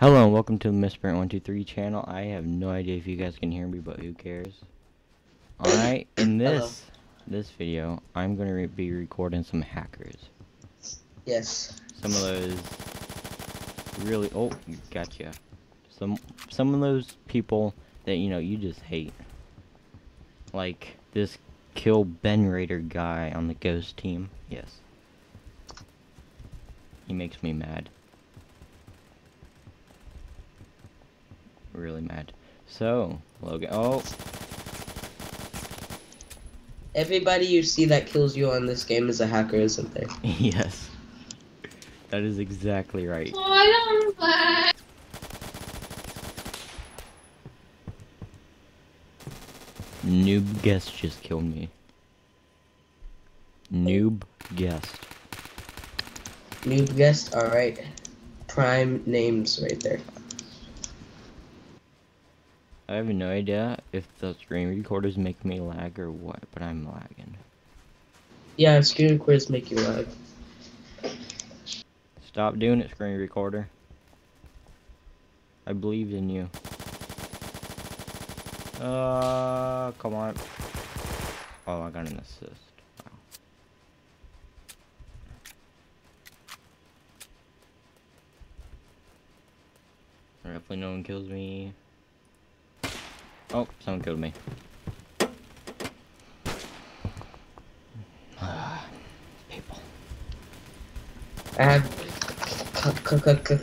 Hello and welcome to the mrbrandt123 channel. I have no idea if you guys can hear me, but who cares? Alright, in Hello. this this video, I'm going to re be recording some hackers. Yes. Some of those really oh, gotcha. Some some of those people that you know you just hate. Like this kill Ben Raider guy on the Ghost team. Yes. He makes me mad. Really mad. So, Logan. Oh, Everybody you see that kills you on this game is a hacker, isn't there? yes. That is exactly right. Oh, I don't like. Noob guest just killed me. Noob guest. Noob guest, alright. Prime names right there. I have no idea if the screen recorders make me lag or what, but I'm lagging. Yeah, screen recorders make you lag. Stop doing it, screen recorder. I believed in you. Uh, come on. Oh, I got an assist. Wow. Hopefully no one kills me. Oh, someone killed me. Ah, people.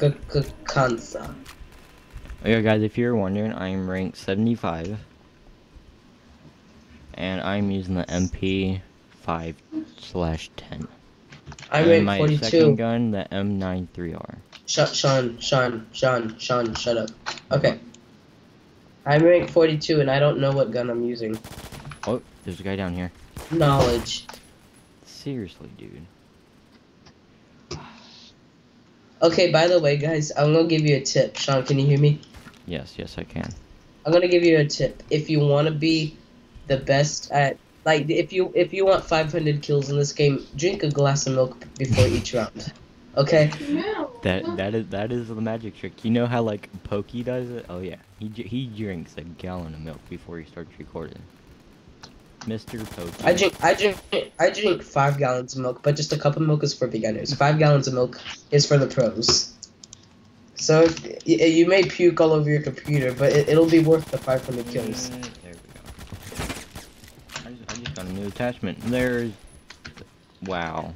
K- k- Kansa. Okay, guys, if you're wondering, I'm ranked 75. And I'm using the MP 5 slash 10. I'm and ranked my 42. second gun, the M93R. Shut, Sean, Sean, Sean, Sean, shut up. Okay. I'm ranked 42 and I don't know what gun I'm using. Oh, there's a guy down here. Knowledge. Seriously, dude. Okay, by the way, guys, I'm gonna give you a tip. Sean, can you hear me? Yes, yes, I can. I'm gonna give you a tip. If you want to be the best at like if you if you want 500 kills in this game, drink a glass of milk before each round. Okay? No. That that is that is the magic trick. You know how like Pokey does it? Oh yeah, he he drinks a gallon of milk before he starts recording. Mr. Pokey. I drink I drink I drink five gallons of milk, but just a cup of milk is for beginners. Five gallons of milk is for the pros. So y- you may puke all over your computer, but it, it'll be worth the 500 kills. Mm, There we go. I just, I just got a new attachment. There's. Wow.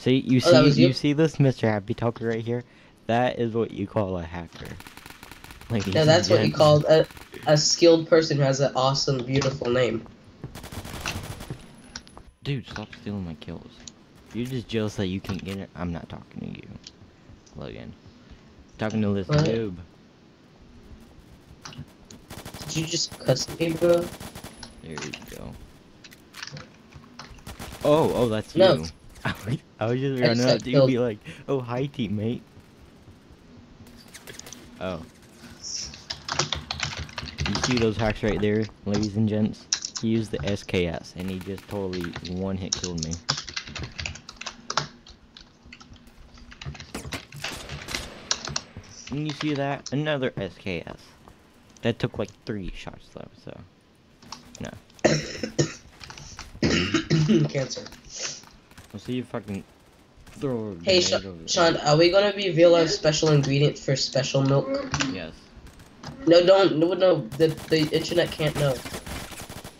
See, you Oh, see, you? you? see this Mr. Happy Taco right here? That is what you call a hacker. No, that's what you call a, a skilled person who has an awesome, beautiful name. Dude, stop stealing my kills. You're just jealous that you can't get it. I'm not talking to you, Logan. talking to this What? noob. Did you just cuss me, bro? There you go. Oh, oh, that's No. you. I was, I just I running just up to you be like, oh, hi, teammate. Oh. You see those hacks right there, ladies and gents? He used the SKS, and he just totally one-hit killed me. And you see that? Another SKS. That took like three shots though, so. No. Cancer. We'll see you fucking throw a Hey, grenade Sh- Sean, are we gonna reveal our special ingredient for special milk? Yes. No, don't. No, no. The the internet can't know.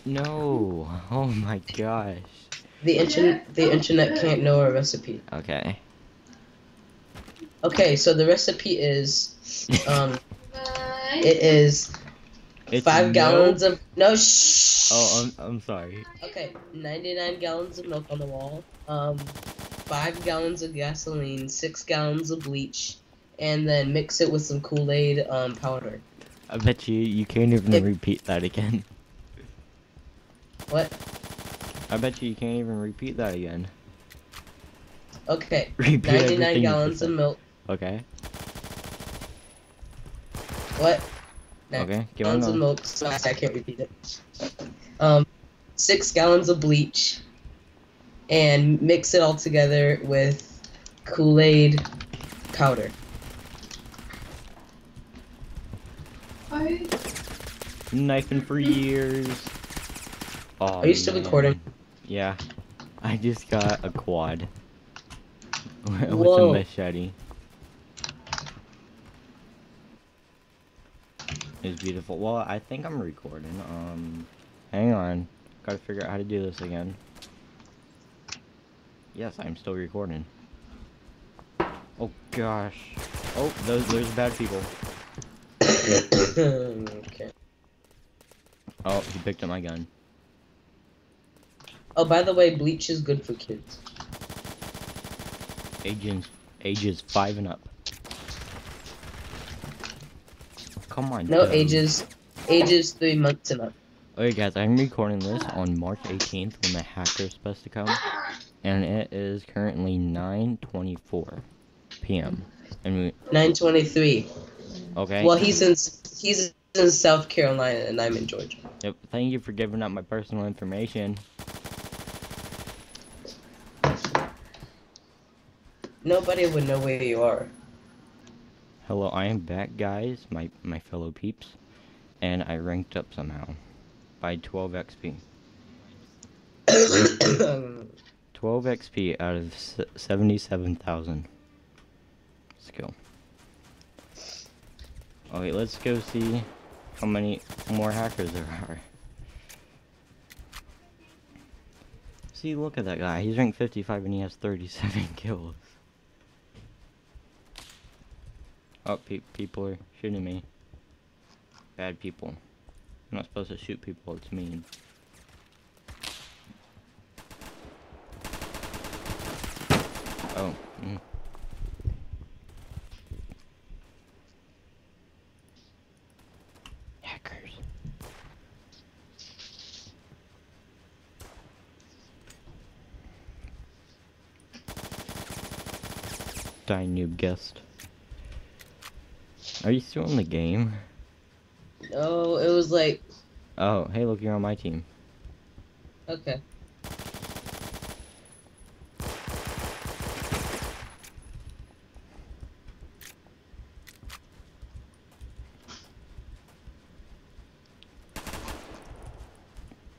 No. Oh my gosh. The internet the internet can't know our recipe. Okay. Okay, so the recipe is um Bye. it is It's five milk- gallons of no shh. Oh, I'm I'm sorry. Okay, 99 gallons of milk on the wall, um, 5 gallons of gasoline, 6 gallons of bleach, and then mix it with some Kool-Aid um, powder. I bet you you can't even It- repeat that again. What? I bet you you can't even repeat that again. Okay, Repeat 99 everything you gallons of milk. Okay. What? Okay. Gallons of milk. I can't repeat it. Um, 6 gallons of bleach, and mix it all together with Kool-Aid powder. Fight. Knifing for years. Oh, Are you still man. recording? Yeah. I just got a quad. With a Whoa. machete. It's beautiful. Well, I think I'm recording. Um, hang on. Gotta figure out how to do this again. Yes, I'm still recording. Oh gosh. Oh, those there's bad people. okay. Oh, he picked up my gun. Oh, by the way, bleach is good for kids. Ages ages five and up. No ages, ages three months and up. Okay, guys, I'm recording this on March 18th when the hacker's supposed to come, and it is currently 9:24 p.m. And we, 923. okay. Well, he's in he's in South Carolina and I'm in Georgia. Yep. Thank you for giving up my personal information. Nobody would know where you are. Hello, I am back, guys, my my fellow peeps, and I ranked up somehow by 12 XP. 12 XP out of 77,000. Let's go. Okay, let's go see how many more hackers there are. See, look at that guy. He's ranked 55 and he has 37 kills. Oh, pe people are shooting me. Bad people. I'm not supposed to shoot people, it's mean. Oh. Mm. Hackers. Die noob guest. Are you still in the game? no, it was like Oh, hey look, you're on my team. okay.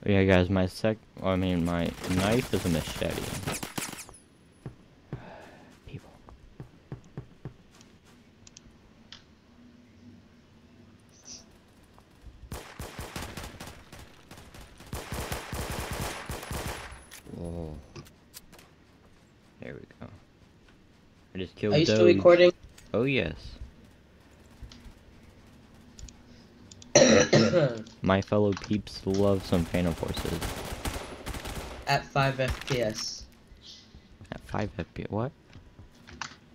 Yeah, guys, my sec. I mean, my knife is a machete. There we go. I just killed Are you still recording? Oh yes. My fellow peeps love some Phantom Forces. At 5 FPS. At 5 FPS. What?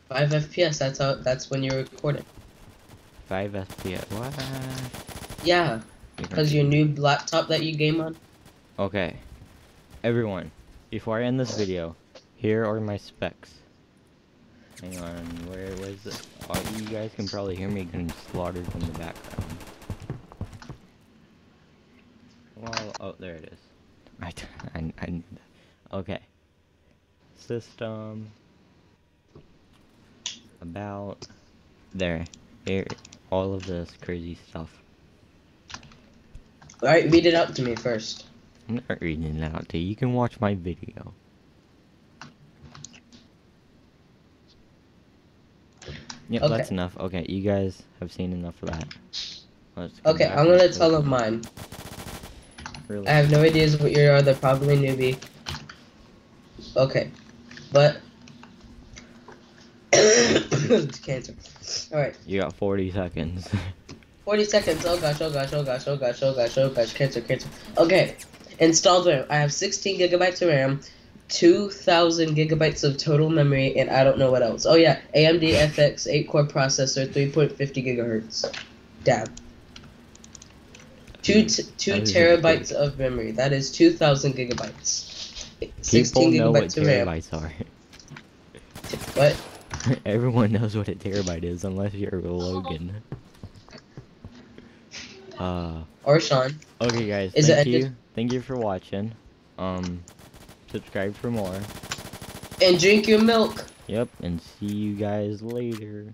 5 FPS. That's how. That's when you're recording. 5 FPS. What? Yeah, because your new laptop that you game on. Okay. Everyone, before I end this oh. video, here are my specs. Hang on, where was it? Oh, you guys can probably hear me getting slaughtered in the background. Well, oh, there it is. I, I, I. Okay. System. About. There. Here. All of this crazy stuff. All right, read it out to me first. I'm not reading it out to you. You can watch my video. Yep, Okay. that's enough. Okay, you guys have seen enough of that. Okay, I'm gonna tell them mine. Really? I have no ideas what you are. They're probably newbie. Okay, but cancer. All right, You got 40 seconds. 40 seconds. Oh gosh, oh gosh, oh gosh, oh gosh, oh gosh, oh gosh, cancer, cancer. Okay, installed RAM. I have 16 gigabytes of RAM, 2,000 gigabytes of total memory, and I don't know what else. Oh yeah, AMD FX 8-core processor, 3.50 gigahertz. Damn. Two t- two That is really terabytes of memory. That is 2,000 gigabytes. People 16 know what gigabytes of RAM. terabytes are. What? Everyone knows what a terabyte is, unless you're Logan. Uh, Or Sean. okay, guys. Is it thank you. Thank you for watching. Um, subscribe for more. And drink your milk. Yep, and see you guys later.